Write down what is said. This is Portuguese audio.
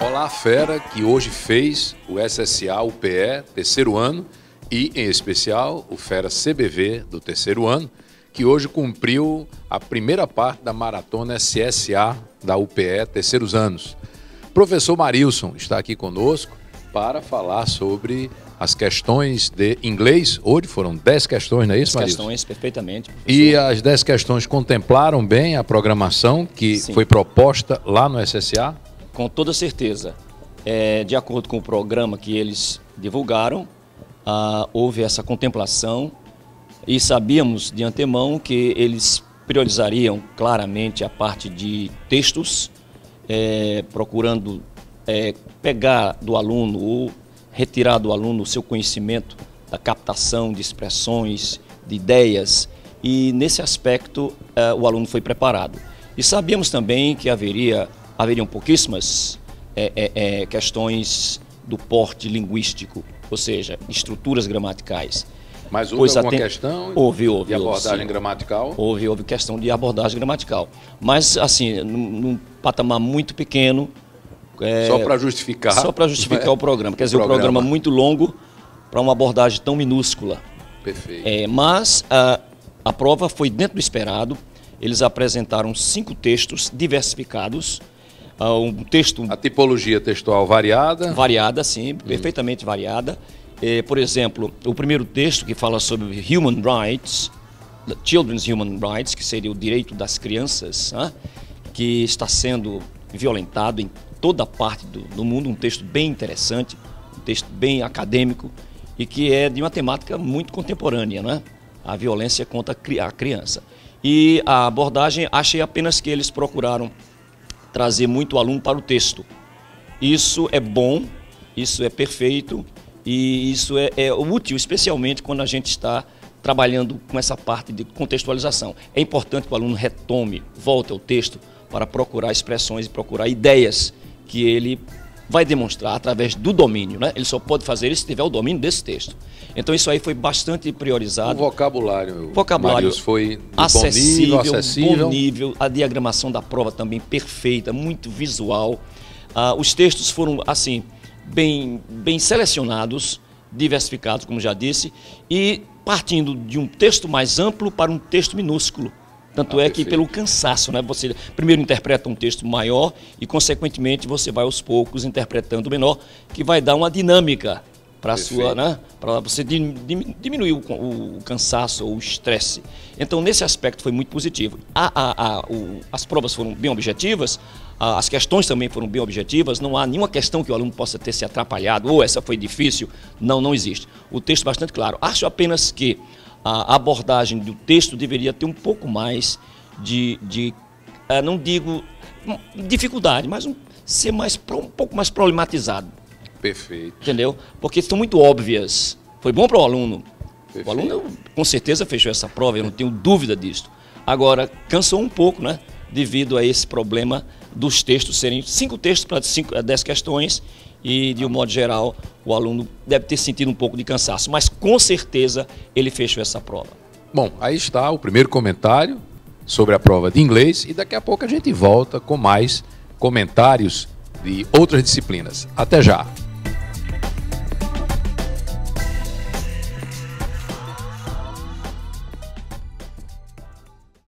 Olá, fera, que hoje fez o SSA UPE, terceiro ano, e, em especial, o Fera CBV, do terceiro ano, que hoje cumpriu a primeira parte da maratona SSA da UPE, terceiros anos. Professor Marilson está aqui conosco para falar sobre as questões de inglês. Hoje foram 10 questões, não é isso, Marilson? questões, perfeitamente. Professor. E as 10 questões contemplaram bem a programação que Sim. foi proposta lá no SSA? Com toda certeza. É, de acordo com o programa que eles divulgaram, ah, houve essa contemplação e sabíamos de antemão que eles priorizariam claramente a parte de textos, é, procurando é, pegar do aluno ou retirar do aluno o seu conhecimento da captação de expressões, de ideias, e nesse aspecto é, o aluno foi preparado. E sabíamos também que haveria haveriam pouquíssimas é, é, é, questões do porte linguístico, ou seja, estruturas gramaticais. Mas houve pois alguma até... questão houve, houve, de abordagem houve, gramatical? Houve, houve questão de abordagem gramatical. Mas, assim, num, num patamar muito pequeno. É... só para justificar. Só para justificar é? o programa. Quer dizer, o programa, programa muito longo para uma abordagem tão minúscula. Perfeito. É, mas a, a prova foi dentro do esperado. Eles apresentaram cinco textos diversificados um texto. A tipologia textual variada? Variada, sim, hum. perfeitamente variada. Eh, por exemplo, o primeiro texto que fala sobre human rights, children's human rights, que seria o direito das crianças, né, que está sendo violentado em toda parte do, do mundo, um texto bem interessante, um texto bem acadêmico e que é de uma temática muito contemporânea, né? a violência contra a criança. E a abordagem, achei apenas que eles procuraram trazer muito aluno para o texto. Isso é bom, isso é perfeito e isso é, é útil, especialmente quando a gente está trabalhando com essa parte de contextualização. É importante que o aluno retome, volte ao texto para procurar expressões e procurar ideias que ele vai demonstrar através do domínio. Né? Ele só pode fazer isso se tiver o domínio desse texto. Então isso aí foi bastante priorizado. O vocabulário, vocabulário foi acessível, bom nível, acessível. bom nível, a diagramação da prova também perfeita, muito visual. Ah, os textos foram assim bem, bem selecionados, diversificados, como já disse, e partindo de um texto mais amplo para um texto minúsculo. Tanto ah, é que pelo cansaço, né? Você primeiro interpreta um texto maior e, consequentemente, você vai aos poucos interpretando o menor, que vai dar uma dinâmica para sua, né? Para você diminuir o, o, cansaço ou o estresse. Então, nesse aspecto foi muito positivo. A, a, a, o, as provas foram bem objetivas, as questões também foram bem objetivas. Não há nenhuma questão que o aluno possa ter se atrapalhado ou essa foi difícil. Não, não existe. O texto é bastante claro. Acho apenas que a abordagem do texto deveria ter um pouco mais de, de eh, não digo dificuldade, mas um, ser mais um pouco mais problematizado. Perfeito. Entendeu? Porque estão muito óbvias. Foi bom para o aluno. Perfeito. O aluno com certeza fechou essa prova, eu não tenho dúvida disso. Agora, cansou um pouco, né? Devido a esse problema dos textos serem cinco textos para cinco, eh, dez questões e, de um modo geral, o aluno deve ter sentido um pouco de cansaço, mas com certeza ele fechou essa prova. Bom, aí está o primeiro comentário sobre a prova de inglês e daqui a pouco a gente volta com mais comentários de outras disciplinas. Até já!